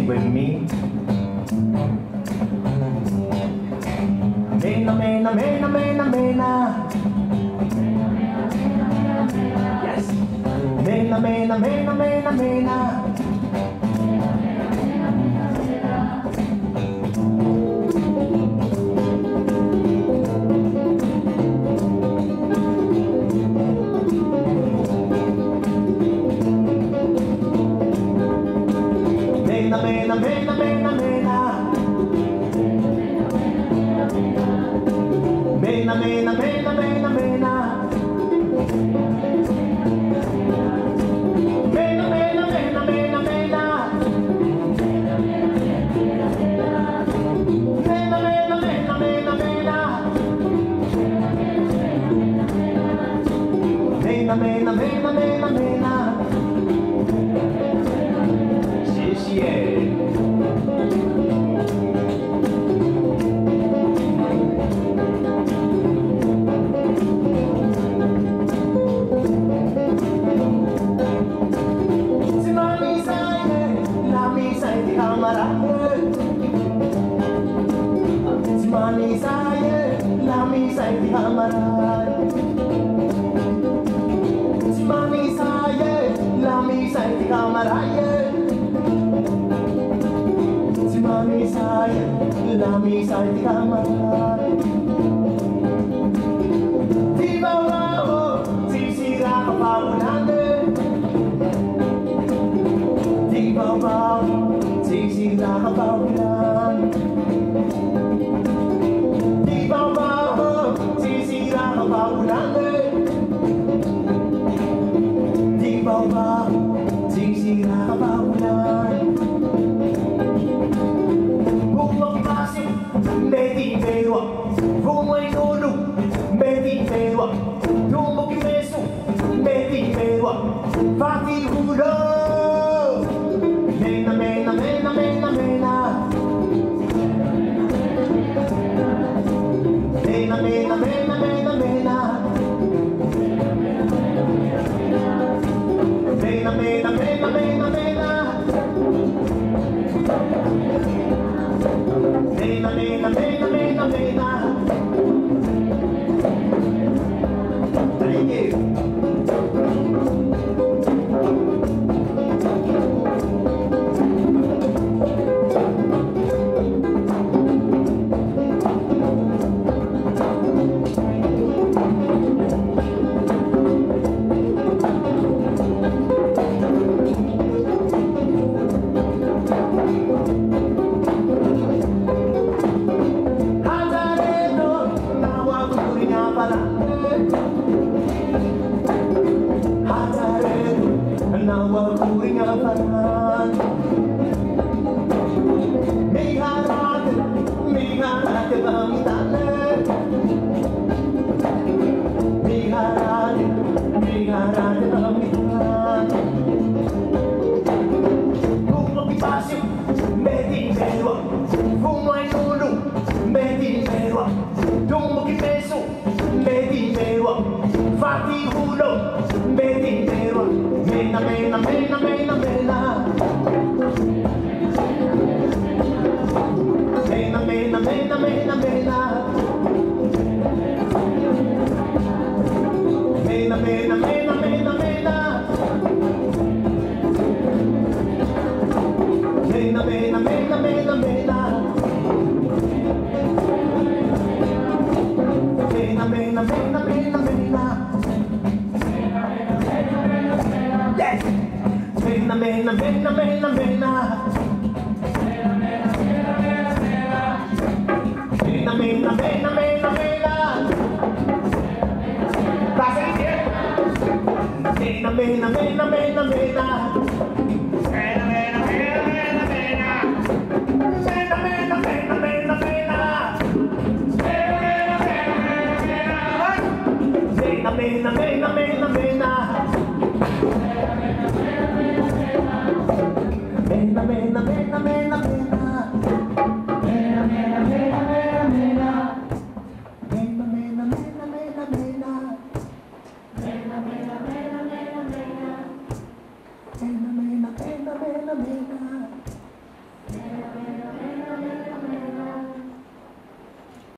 dancing with me. Mena, mena, mena, mena, mena. Yes. Mena, mena, mena, mena, mena. mena, mena, mena, mena, mena. Sì, sì, è. Se ma mi sai, la mi sai di na maraje Tsunami sai, tsunami sai tikamai Tibawao, tisira kapaunande Tibawao, tisira kapaunande Tibawao, tisira kapaunande you. Now we're pulling up a Amen, the mena, mena, mena, mena, mena. Mena, mena, mena, mena, mena. Mena, mena, mena, mena, mena. Mena, mena, mena, mena, mena. Na na na namena, na namena.